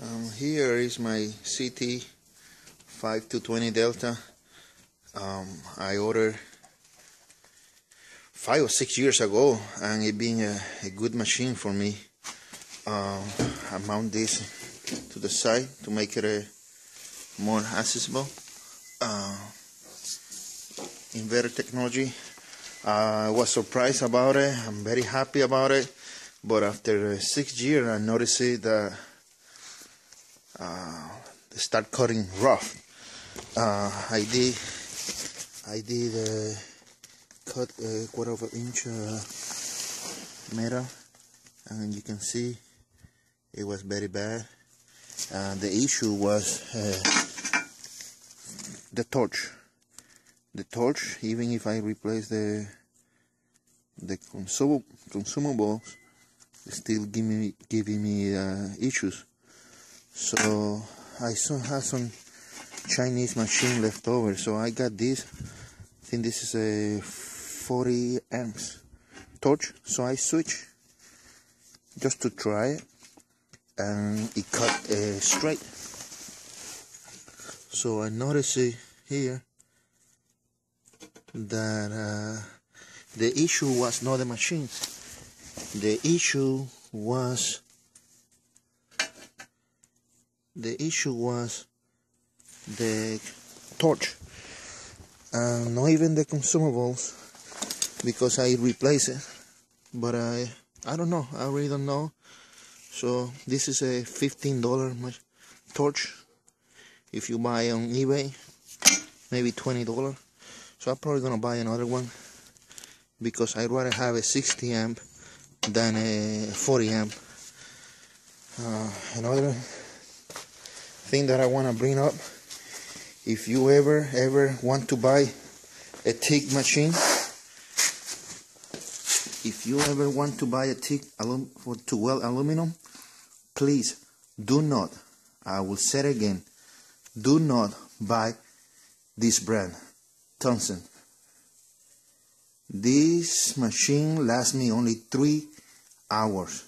Um, here is my CT 5220 Delta. Um, I ordered five or six years ago, and it being a, a good machine for me. Um, I mount this to the side to make it a more accessible. Uh, inverter technology. Uh, I was surprised about it. I'm very happy about it. But after six years, I noticed that uh, start cutting rough. Uh, I did, I did uh, cut a quarter of an inch uh, metal, and you can see it was very bad. Uh, the issue was uh, the torch. The torch, even if I replace the the consumable consumables, still give me giving me issues. So I still have some Chinese machine left over. So I got this. I think this is a 40 amps torch. So I switch just to try it, and it cut uh, straight. So I notice here that uh, the issue was not the machine. The issue was the issue was the torch uh, not even the consumables because I replaced it but I I don't know. I really don't know. So this is a $15 torch. If you buy on eBay maybe $20 so I'm probably gonna buy another one because I'd rather have a 60 amp than a 40 amp. Uh, another thing that I want to bring up. If you ever ever want to buy a TIG machine if you ever want to buy a TIG for to weld aluminum please do not I will say it again do not buy this brand Tosense this machine lasts me only three hours.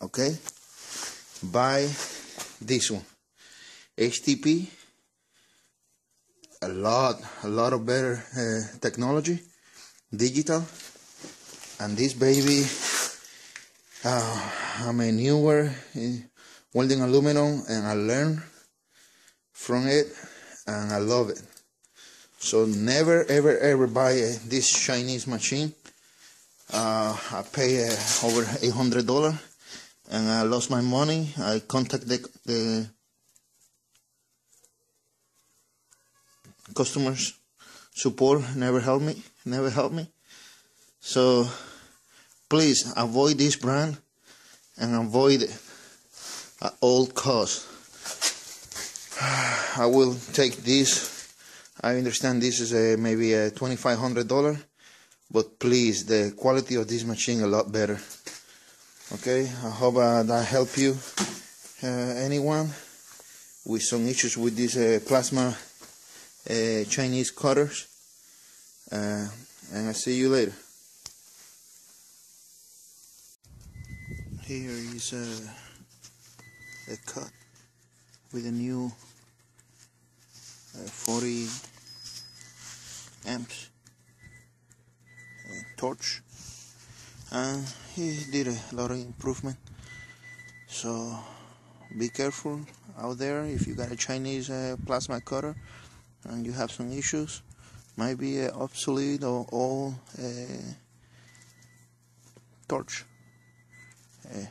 Okay? Buy this one. HTP a lot a lot of better uh, technology digital. And this baby uh, I'm a newer uh, welding aluminum and I learn from it and I love it. So never ever ever buy uh, this Chinese machine. Uh, I pay uh, over $800 and I lost my money. I contacted the, the customers support never help me never help me. So please avoid this brand and avoid it at all costs. I will take this. I understand this is a maybe a $2500 but please the quality of this machine a lot better okay I hope uh, that help you uh, anyone with some issues with this uh, plasma uh, Chinese cutters. Uh, and I'll see you later. Here is a, a cut with a new uh, 40 amps torch. And he did a lot of improvement. So be careful out there. If you got a Chinese uh, plasma cutter and you have some issues might be uh, obsolete or old uh, torch. Uh,